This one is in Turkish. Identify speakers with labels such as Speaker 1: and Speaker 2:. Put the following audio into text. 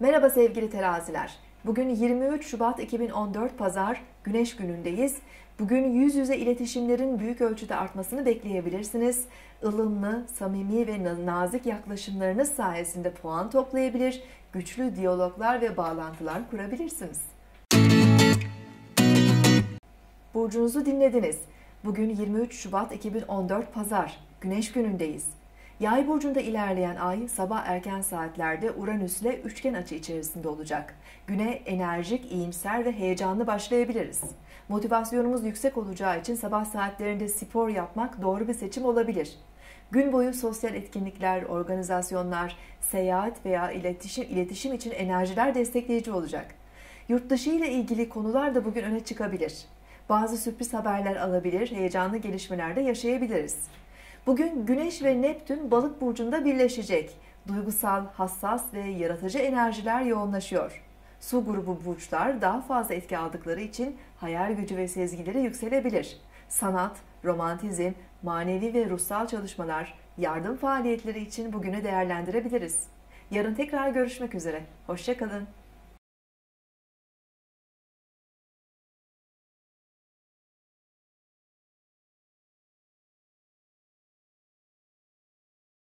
Speaker 1: Merhaba sevgili teraziler. Bugün 23 Şubat 2014 Pazar Güneş günündeyiz. Bugün yüz yüze iletişimlerin büyük ölçüde artmasını bekleyebilirsiniz. Ilımlı, samimi ve nazik yaklaşımlarınız sayesinde puan toplayabilir, güçlü diyaloglar ve bağlantılar kurabilirsiniz. Burcunuzu dinlediniz. Bugün 23 Şubat 2014 Pazar Güneş günündeyiz. Yay burcunda ilerleyen ay sabah erken saatlerde Uranüs ile üçgen açı içerisinde olacak. Güne enerjik, iyimser ve heyecanlı başlayabiliriz. Motivasyonumuz yüksek olacağı için sabah saatlerinde spor yapmak doğru bir seçim olabilir. Gün boyu sosyal etkinlikler, organizasyonlar, seyahat veya iletişim, iletişim için enerjiler destekleyici olacak. Yurt dışı ile ilgili konular da bugün öne çıkabilir. Bazı sürpriz haberler alabilir, heyecanlı gelişmeler de yaşayabiliriz. Bugün Güneş ve Neptün balık burcunda birleşecek. Duygusal, hassas ve yaratıcı enerjiler yoğunlaşıyor. Su grubu burçlar daha fazla etki aldıkları için hayal gücü ve sezgileri yükselebilir. Sanat, romantizm, manevi ve ruhsal çalışmalar, yardım faaliyetleri için bugünü değerlendirebiliriz. Yarın tekrar görüşmek üzere. Hoşçakalın.